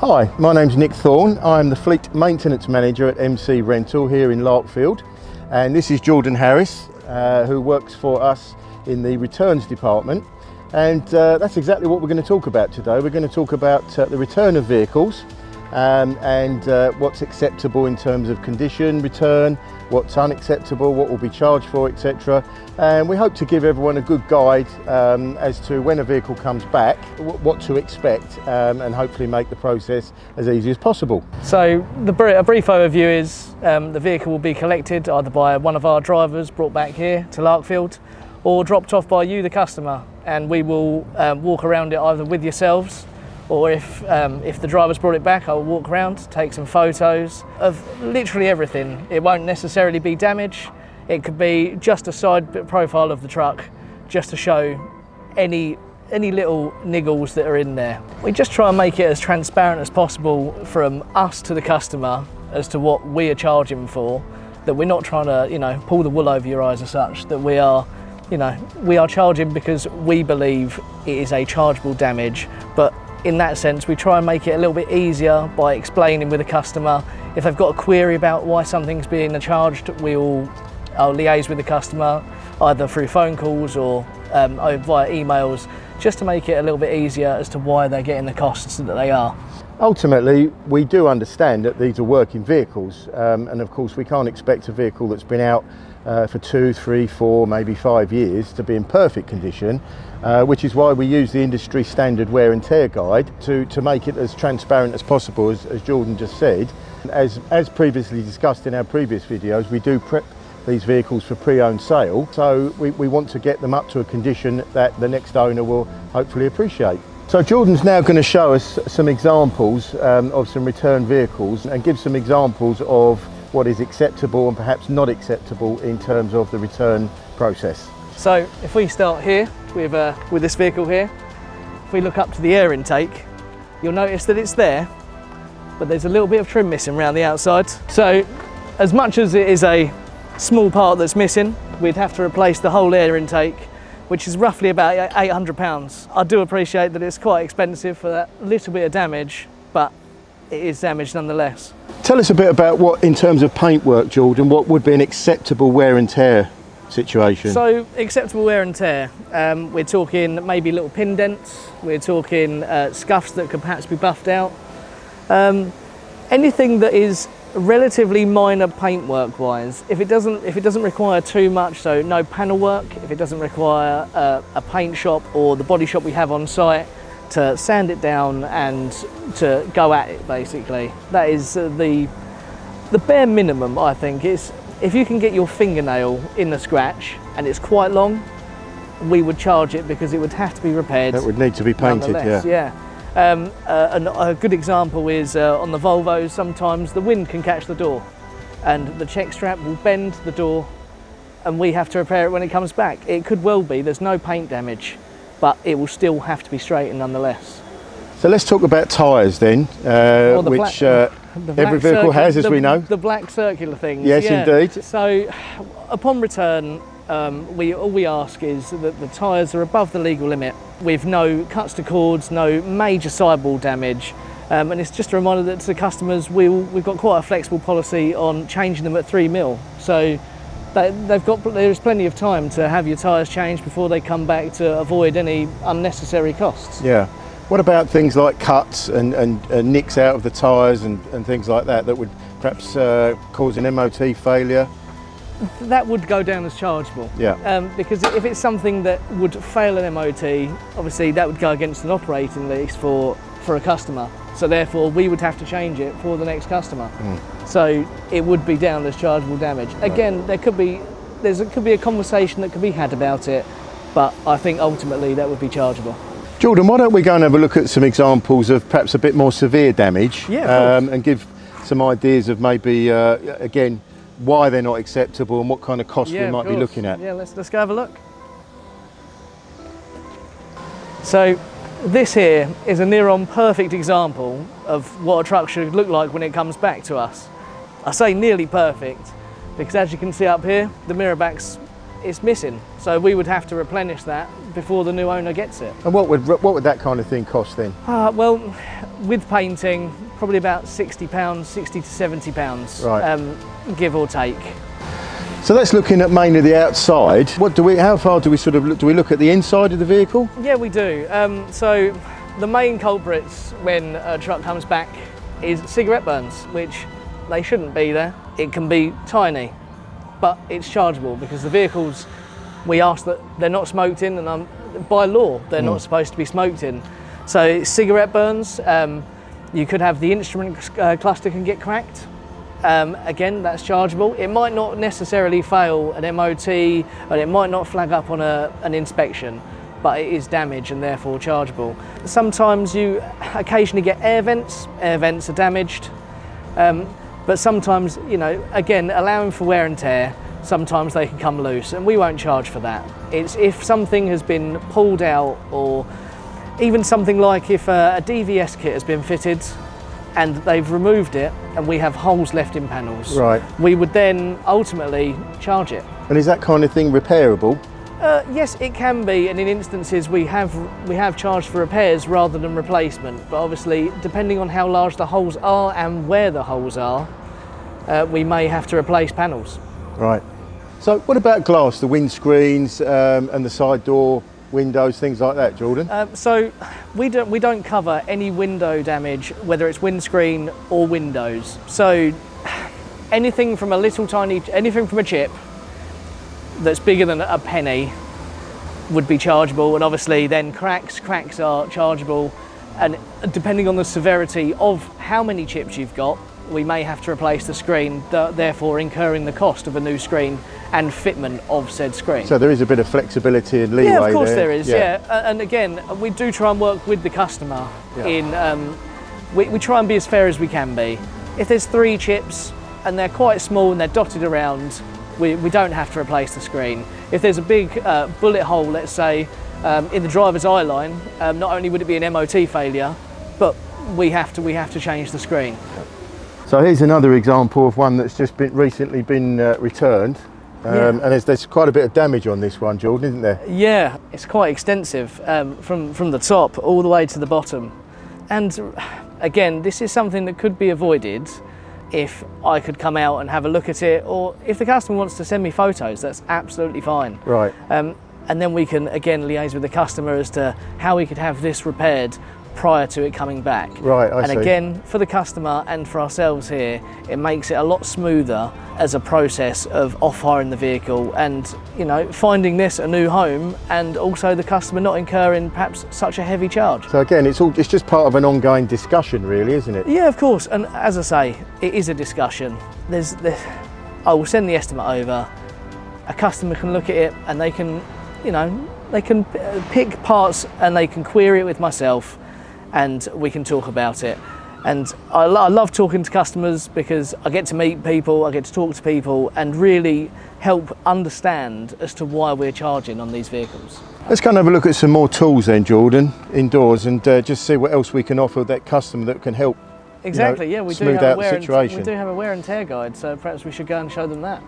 Hi, my name's Nick Thorne. I'm the Fleet Maintenance Manager at MC Rental here in Larkfield. And this is Jordan Harris, uh, who works for us in the returns department. And uh, that's exactly what we're going to talk about today. We're going to talk about uh, the return of vehicles um, and uh, what's acceptable in terms of condition, return, what's unacceptable, what will be charged for, etc. And we hope to give everyone a good guide um, as to when a vehicle comes back, what to expect, um, and hopefully make the process as easy as possible. So the a brief overview is um, the vehicle will be collected either by one of our drivers, brought back here to Larkfield, or dropped off by you, the customer, and we will um, walk around it either with yourselves or if, um, if the driver's brought it back, I'll walk around, take some photos of literally everything. It won't necessarily be damage. It could be just a side profile of the truck, just to show any any little niggles that are in there. We just try and make it as transparent as possible from us to the customer as to what we are charging for, that we're not trying to, you know, pull the wool over your eyes as such, that we are you know, we are charging because we believe it is a chargeable damage, but in that sense, we try and make it a little bit easier by explaining with the customer. If they've got a query about why something's being charged, we'll I'll liaise with the customer either through phone calls or um, via emails, just to make it a little bit easier as to why they're getting the costs that they are. Ultimately, we do understand that these are working vehicles, um, and of course, we can't expect a vehicle that's been out uh, for two, three, four, maybe five years to be in perfect condition, uh, which is why we use the industry standard wear and tear guide to, to make it as transparent as possible, as, as Jordan just said. As, as previously discussed in our previous videos, we do prep these vehicles for pre-owned sale, so we, we want to get them up to a condition that the next owner will hopefully appreciate. So Jordan's now going to show us some examples um, of some return vehicles and give some examples of what is acceptable and perhaps not acceptable in terms of the return process. So if we start here with, uh, with this vehicle here, if we look up to the air intake, you'll notice that it's there, but there's a little bit of trim missing around the outside. So as much as it is a small part that's missing, we'd have to replace the whole air intake, which is roughly about 800 pounds. I do appreciate that it's quite expensive for that little bit of damage, but it is damaged nonetheless. Tell us a bit about what, in terms of paintwork, Jordan, what would be an acceptable wear and tear situation? So, acceptable wear and tear, um, we're talking maybe little pin dents, we're talking uh, scuffs that could perhaps be buffed out. Um, anything that is relatively minor paintwork wise, if it doesn't if it doesn't require too much, so no panel work, if it doesn't require uh, a paint shop or the body shop we have on site, to sand it down and to go at it basically. That is uh, the the bare minimum I think is if you can get your fingernail in the scratch and it's quite long, we would charge it because it would have to be repaired. That would need to be painted, yeah. Yeah. Um, uh, a good example is uh, on the Volvos, sometimes the wind can catch the door and the check strap will bend the door and we have to repair it when it comes back. It could well be there's no paint damage but it will still have to be straightened nonetheless. So let's talk about tyres then, uh, the which uh, every vehicle has, as the, we know. The black circular things. Yes, yeah. indeed. So upon return, um, we, all we ask is that the tyres are above the legal limit with no cuts to cords, no major sidewall damage. Um, and it's just a reminder that to the customers, we we've got quite a flexible policy on changing them at three mil. So they've got there's plenty of time to have your tyres changed before they come back to avoid any unnecessary costs. Yeah. What about things like cuts and, and, and nicks out of the tyres and, and things like that that would perhaps uh, cause an MOT failure? That would go down as chargeable. Yeah. Um, because if it's something that would fail an MOT, obviously that would go against an operating lease for, for a customer. So therefore we would have to change it for the next customer. Mm. So it would be down as chargeable damage. Again, there could be there's could be a conversation that could be had about it, but I think ultimately that would be chargeable. Jordan, why don't we go and have a look at some examples of perhaps a bit more severe damage yeah, um, and give some ideas of maybe, uh, again, why they're not acceptable and what kind of costs yeah, we might be looking at. Yeah, let's, let's go have a look. So this here is a near on perfect example of what a truck should look like when it comes back to us. I say nearly perfect because as you can see up here, the mirror back's it's missing. So we would have to replenish that before the new owner gets it. And what would what would that kind of thing cost then? Uh, well, with painting, probably about sixty pounds, sixty to seventy pounds, Right. um, give or take. So that's looking at mainly the outside. What do we? How far do we sort of look? Do we look at the inside of the vehicle? Yeah, we do. Um, so the main culprits when a truck comes back is cigarette burns, which they shouldn't be there. It can be tiny, but it's chargeable because the vehicles we ask that they're not smoked in, and um, by law they're not supposed to be smoked in. So cigarette burns, um, you could have the instrument uh, cluster can get cracked. Um, again, that's chargeable. It might not necessarily fail an MOT, and it might not flag up on a, an inspection, but it is damaged and therefore chargeable. Sometimes you occasionally get air vents. Air vents are damaged, um, but sometimes, you know, again, allowing for wear and tear, sometimes they can come loose, and we won't charge for that. It's if something has been pulled out, or even something like if a, a DVS kit has been fitted and they've removed it, and we have holes left in panels. Right. We would then ultimately charge it. And is that kind of thing repairable? Uh, yes, it can be, and in instances we have we have charged for repairs rather than replacement. But obviously, depending on how large the holes are and where the holes are, uh, we may have to replace panels. Right. So what about glass, the windscreens um, and the side door windows, things like that, Jordan? Um, so we don't we don't cover any window damage, whether it's windscreen or windows. So anything from a little tiny anything from a chip that's bigger than a penny would be chargeable, and obviously then cracks cracks are chargeable, and depending on the severity of how many chips you've got. We may have to replace the screen, th- therefore incurring the cost of a new screen and fitment of said screen. so there is a bit of flexibility and leeway Yeah, of course there. there is. Yeah, A- and again, we do try and work with the customer. Yeah. In um, we, we try and be as fair as we can be. If there's three chips and they're quite small and they're dotted around, we, we don't have to replace the screen. If there's a big uh, bullet hole, let's say, um, in the driver's eye line, um, not only would it be an MOT failure, but we have to we have to change the screen. So here's another example of one that's just been recently been uh, returned. Um, Yeah. And there's, there's quite a bit of damage on this one, Jordan, isn't there? Yeah, it's quite extensive um, from from the top all the way to the bottom, and again, this is something that could be avoided if I could come out and have a look at it, or if the customer wants to send me photos, that's absolutely fine. Right. Um, and then we can again liaise with the customer as to how we could have this repaired prior to it coming back. Right, I and see. again, for the customer and for ourselves here, it makes it a lot smoother as a process of off hiring the vehicle and you know finding this a new home, and also the customer not incurring perhaps such a heavy charge. So again, it's all it's just part of an ongoing discussion, really, isn't it? Yeah, of course. And as I say, it is a discussion. There's, there, I will send the estimate over. A customer can look at it and they can, you know, they can pick parts and they can query it with myself, and we can talk about it. And I, lo- I love talking to customers because I get to meet people, I get to talk to people, and really help understand as to why we're charging on these vehicles. Let's go and have a look at some more tools then, Jordan, indoors, and uh, just see what else we can offer that customer that can help. Exactly. yeah, we do smooth have a out the wear and, we do have a wear and tear guide, so perhaps we should go and show them that.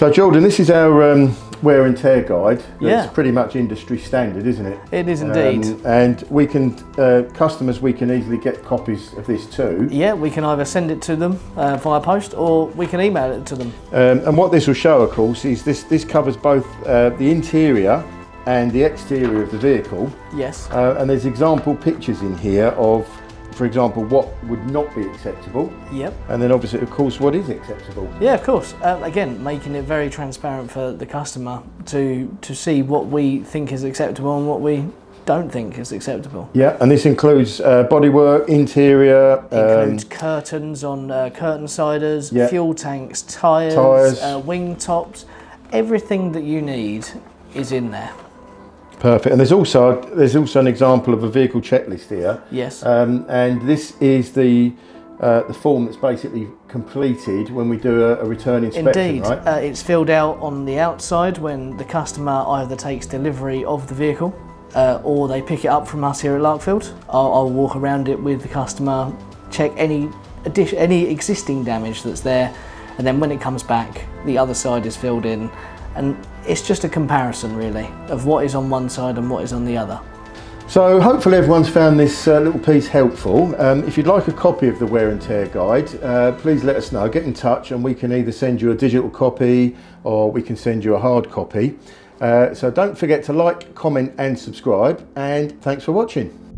So, Jordan, this is our um, wear and tear guide. Yeah. It's pretty much industry standard, isn't it? It is indeed. Um, and we can, uh, customers, we can easily get copies of this too. Yeah, we can either send it to them uh, via post or we can email it to them. Um, and what this will show, of course, is this, this covers both uh, the interior and the exterior of the vehicle. Yes. Uh, and there's example pictures in here of, for example, what would not be acceptable. Yep. And then obviously, of course, what is acceptable. Yeah, of course. Uh, again, making it very transparent for the customer to to see what we think is acceptable and what we don't think is acceptable. Yeah, and this includes uh, bodywork, interior, um, Includes curtains on uh, curtain siders, Yeah. fuel tanks, tyres, Tyres. Uh, wing tops. Everything that you need is in there. Perfect. And there's also there's also an example of a vehicle checklist here. Yes. Um, and this is the uh, the form that's basically completed when we do a, a return inspection, Indeed, right? uh, it's filled out on the outside when the customer either takes delivery of the vehicle uh, or they pick it up from us here at Larkfield. I'll, I'll walk around it with the customer, check any addition, any existing damage that's there, and then when it comes back, the other side is filled in, and it's just a comparison really of what is on one side and what is on the other. So hopefully everyone's found this uh, little piece helpful. Um, if you'd like a copy of the wear and tear guide, uh, please let us know. Get in touch and we can either send you a digital copy or we can send you a hard copy. Uh, so don't forget to like, comment and subscribe and thanks for watching.